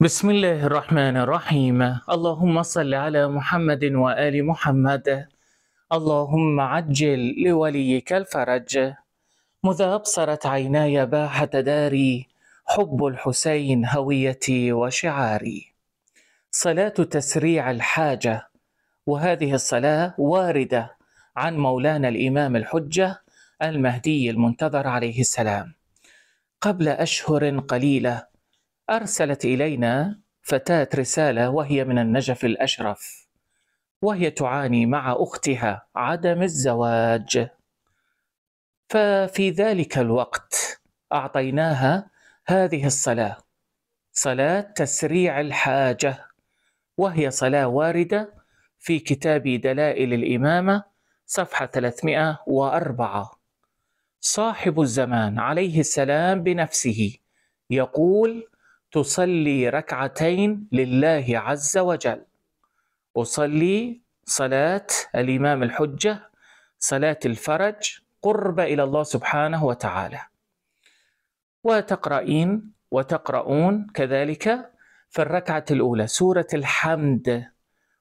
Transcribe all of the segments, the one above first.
بسم الله الرحمن الرحيم اللهم صل على محمد وآل محمد اللهم عجل لوليك الفرج مذ أبصرت عيناي باحة داري حب الحسين هويتي وشعاري صلاة تسريع الحاجة وهذه الصلاة واردة عن مولانا الإمام الحجة المهدي المنتظر عليه السلام قبل أشهر قليلة أرسلت إلينا فتاة رسالة وهي من النجف الأشرف وهي تعاني مع أختها عدم الزواج. ففي ذلك الوقت أعطيناها هذه الصلاة صلاة تسريع الحاجة وهي صلاة واردة في كتاب دلائل الإمامة صفحة 304 صاحب الزمان عليه السلام بنفسه يقول تصلي ركعتين لله عز وجل. أصلي صلاة الإمام الحجة صلاة الفرج قرب إلى الله سبحانه وتعالى. وتقرأين وتقرؤون كذلك في الركعة الأولى سورة الحمد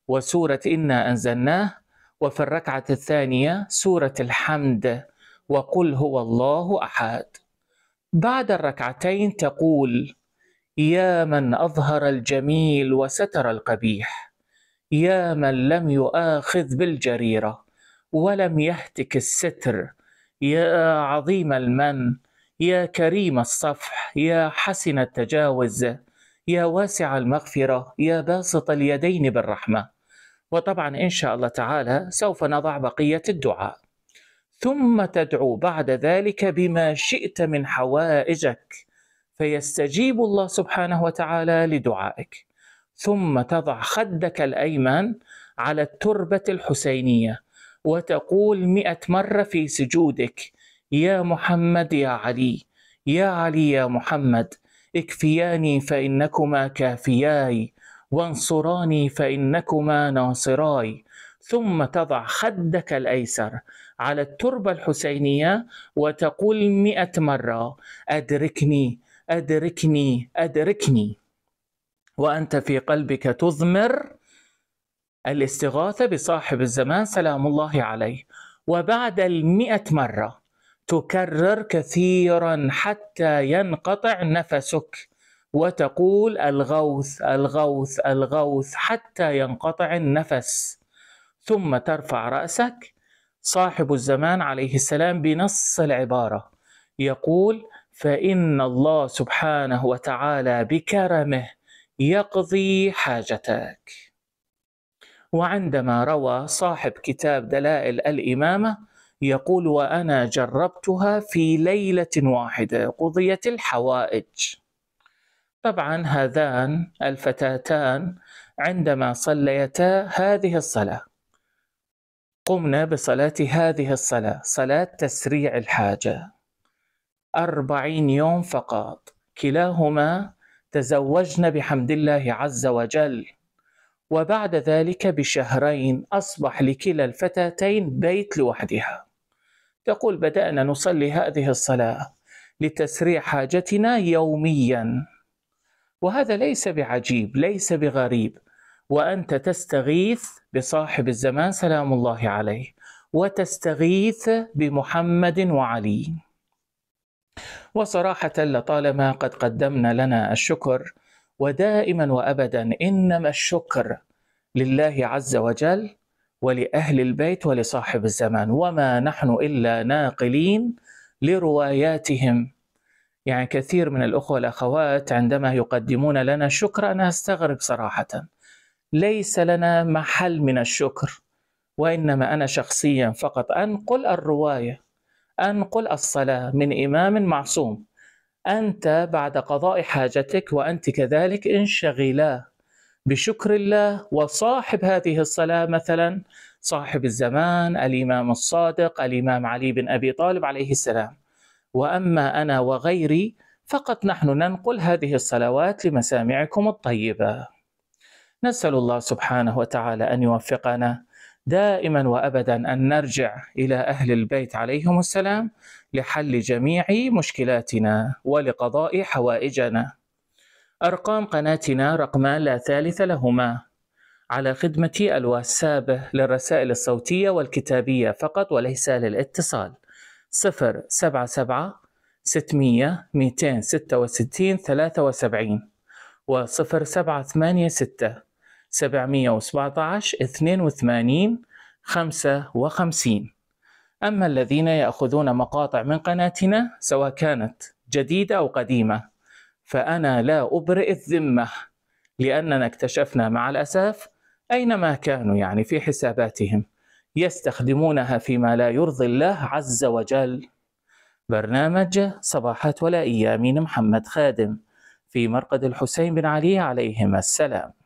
وسورة إنا أنزلناه وفي الركعة الثانية سورة الحمد وقل هو الله أحد. بعد الركعتين تقول يا من أظهر الجميل وستر القبيح يا من لم يؤاخذ بالجريرة ولم يهتك الستر يا عظيم المن يا كريم الصفح يا حسن التجاوز يا واسع المغفرة يا باسط اليدين بالرحمة. وطبعا إن شاء الله تعالى سوف نضع بقية الدعاء. ثم تدعو بعد ذلك بما شئت من حوائجك. فيستجيب الله سبحانه وتعالى لدعائك. ثم تضع خدك الأيمن على التربة الحسينية وتقول مئة مرة في سجودك يا محمد يا علي يا علي يا محمد اكفياني فإنكما كافياي وانصراني فإنكما ناصراي. ثم تضع خدك الأيسر على التربة الحسينية وتقول مئة مرة أدركني أدركني أدركني. وأنت في قلبك تضمر الاستغاثة بصاحب الزمان سلام الله عليه. وبعد المئة مرة تكرر كثيرا حتى ينقطع نفسك وتقول الغوث الغوث الغوث حتى ينقطع النفس. ثم ترفع رأسك. صاحب الزمان عليه السلام بنص العبارة يقول فإن الله سبحانه وتعالى بكرمه يقضي حاجتك. وعندما روى صاحب كتاب دلائل الإمامة يقول وأنا جربتها في ليلة واحدة قضيت الحوائج. طبعا هذان الفتاتان عندما صليتا هذه الصلاة قمنا بصلاة هذه الصلاة صلاة تسريع الحاجة أربعين يوم فقط. كلاهما تزوجن بحمد الله عز وجل. وبعد ذلك بشهرين أصبح لكلا الفتاتين بيت لوحدها. تقول بدأنا نصلي هذه الصلاة لتسريع حاجتنا يوميا. وهذا ليس بعجيب ليس بغريب. وأنت تستغيث بصاحب الزمان سلام الله عليه وتستغيث بمحمد وعلي. وصراحة لطالما قد قدمنا لنا الشكر ودائما وابدا إنما الشكر لله عز وجل ولأهل البيت ولصاحب الزمان وما نحن إلا ناقلين لرواياتهم. يعني كثير من الأخوة والأخوات عندما يقدمون لنا الشكر أنا أستغرب صراحة ليس لنا محل من الشكر وإنما أنا شخصيا فقط أنقل الرواية. أنقل الصلاة من إمام معصوم. أنت بعد قضاء حاجتك وأنت كذلك انشغلا بشكر الله وصاحب هذه الصلاة مثلا صاحب الزمان الإمام الصادق الإمام علي بن أبي طالب عليه السلام. وأما أنا وغيري فقط نحن ننقل هذه الصلوات لمسامعكم الطيبة. نسأل الله سبحانه وتعالى أن يوفقنا دائما وابدا أن نرجع إلى أهل البيت عليهم السلام لحل جميع مشكلاتنا ولقضاء حوائجنا. أرقام قناتنا رقمان لا ثالث لهما. على خدمة الواتساب للرسائل الصوتية والكتابية فقط وليس للاتصال. صفر سبعة سبعة ستمية ميتين ستة. وستين ثلاثة وسبعين وصفر سبعة ثمانية ستة سبعمية وسبعة عشر اثنين وثمانين خمسة وخمسين. أما الذين يأخذون مقاطع من قناتنا سواء كانت جديدة أو قديمة فأنا لا أبرئ الذمة لأننا اكتشفنا مع الأسف أينما كانوا يعني في حساباتهم يستخدمونها فيما لا يرضي الله عز وجل. برنامج صباحات ولا أيامين محمد خادم في مرقد الحسين بن علي عليهما السلام.